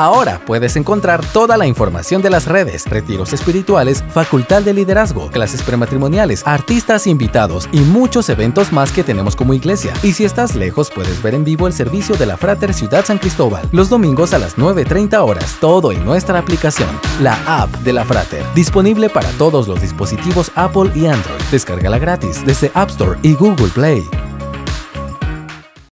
Ahora puedes encontrar toda la información de las redes, retiros espirituales, facultad de liderazgo, clases prematrimoniales, artistas invitados y muchos eventos más que tenemos como iglesia. Y si estás lejos, puedes ver en vivo el servicio de la Frater Ciudad San Cristóbal los domingos a las 9.30 horas, todo en nuestra aplicación, la app de la Frater, disponible para todos los dispositivos Apple y Android. Descárgala gratis desde App Store y Google Play.